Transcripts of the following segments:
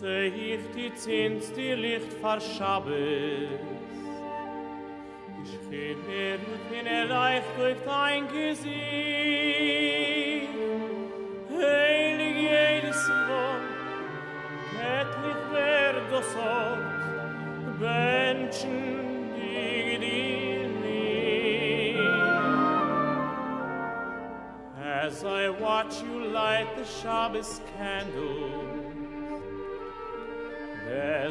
seh ich die Zins, die Licht verschabbes. Ich geh mir gut in er durch dein Gesicht. Heilig jedes Wort, göttlich wer das Ort, Menschen, die dir lieb. As I watch you light the Shabbos candle,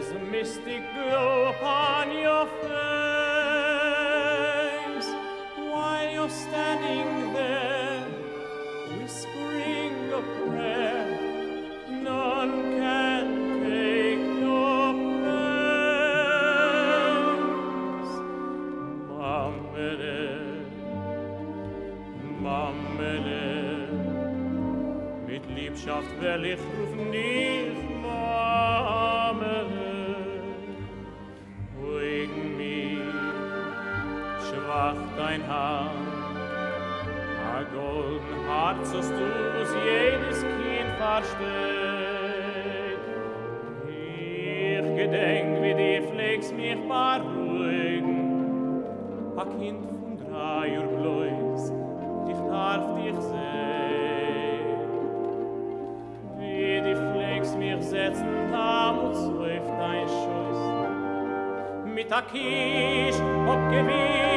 There's a mystic glow upon your face. While you're standing there Whispering a prayer None can take your place. Mamele Mamele Mit Liebschaft will ich rufen dich dein Haar. A golden Herz, dass du's jedes Kind versteht. Ich gedenk, wie die Flex mich beruhigen A Kind von drei Uhr bloß Ich darf dich sehen. Wie die Flex mich setzen Damals auf dein Schuss. Mit der Kisch abgewischt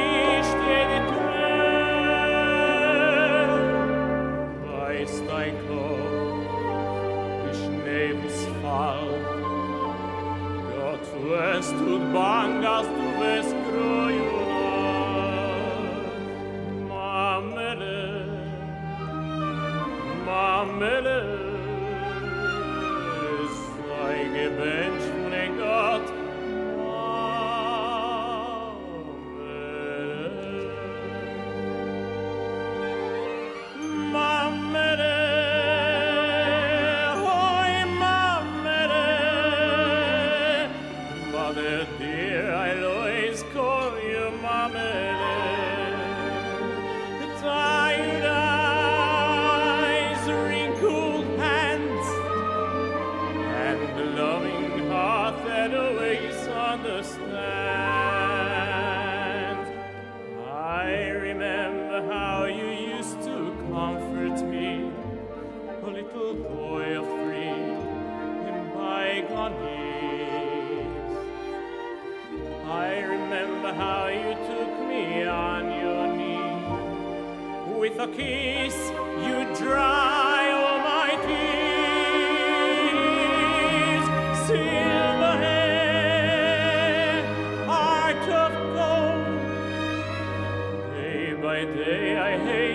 Tu es trud bangas, tu es Mamele Mamele. Dear, I'll always call you mamele. Tired eyes, wrinkled hands, and a loving heart that always understands. I remember how you used to comfort me, a little boy of three, in bygone years. How you took me on your knee. With a kiss, you dry all my tears. Silver hair, heart of gold. Day by day I hate